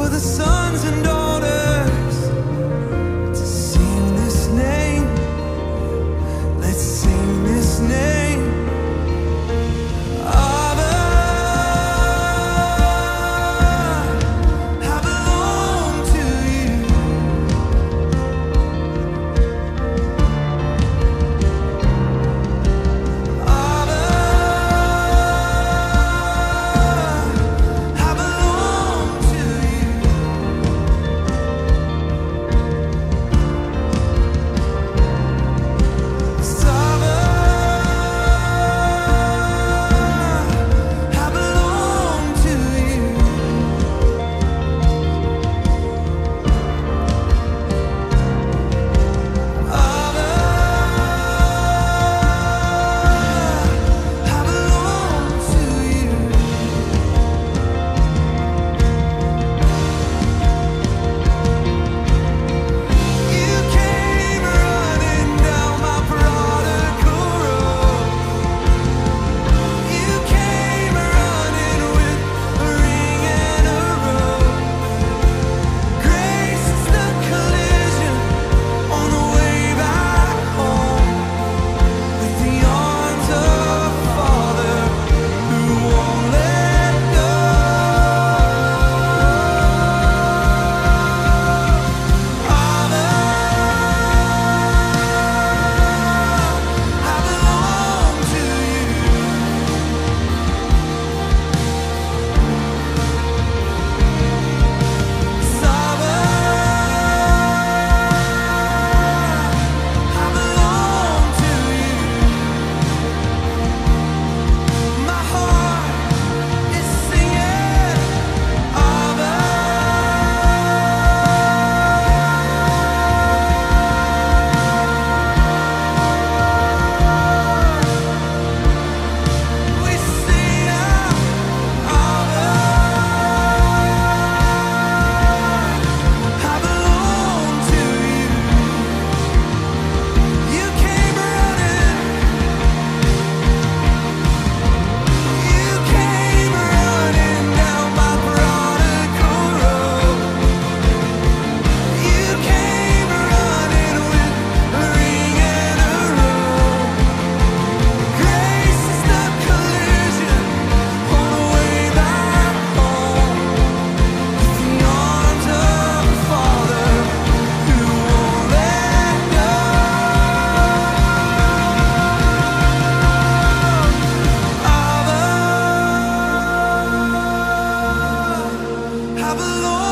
for the sons and daughters. Lord.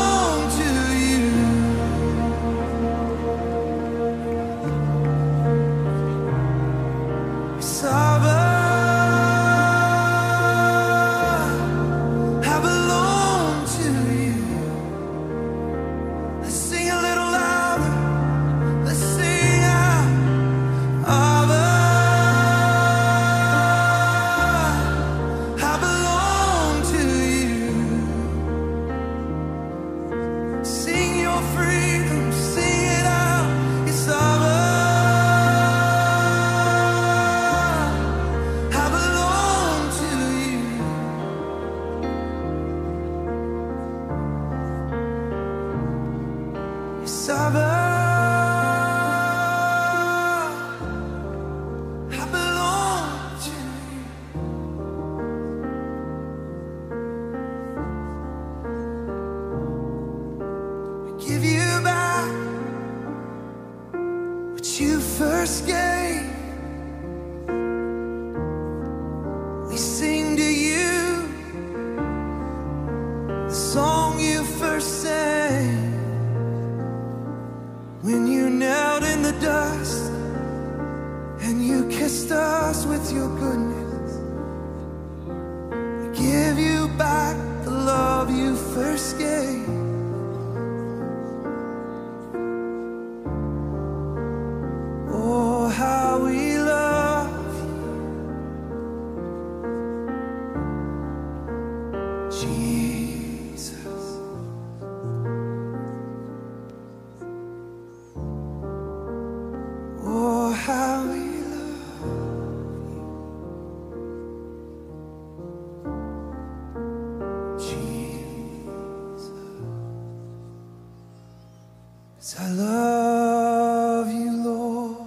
I love you, Lord,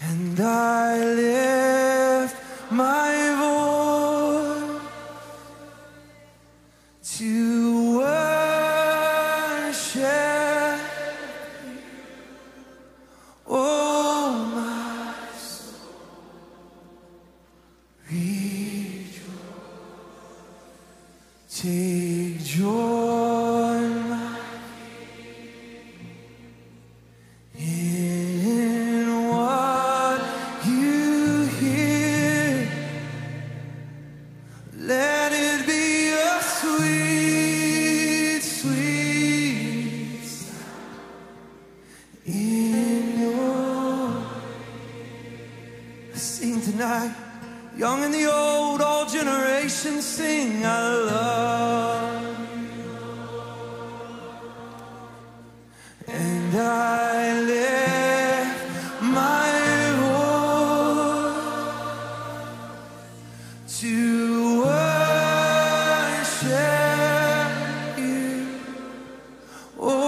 and I lift my voice to worship. Oh, my soul, rejoice, take joy. Young and the old, all generations sing, I love you. And I lift my voice to worship you. Oh,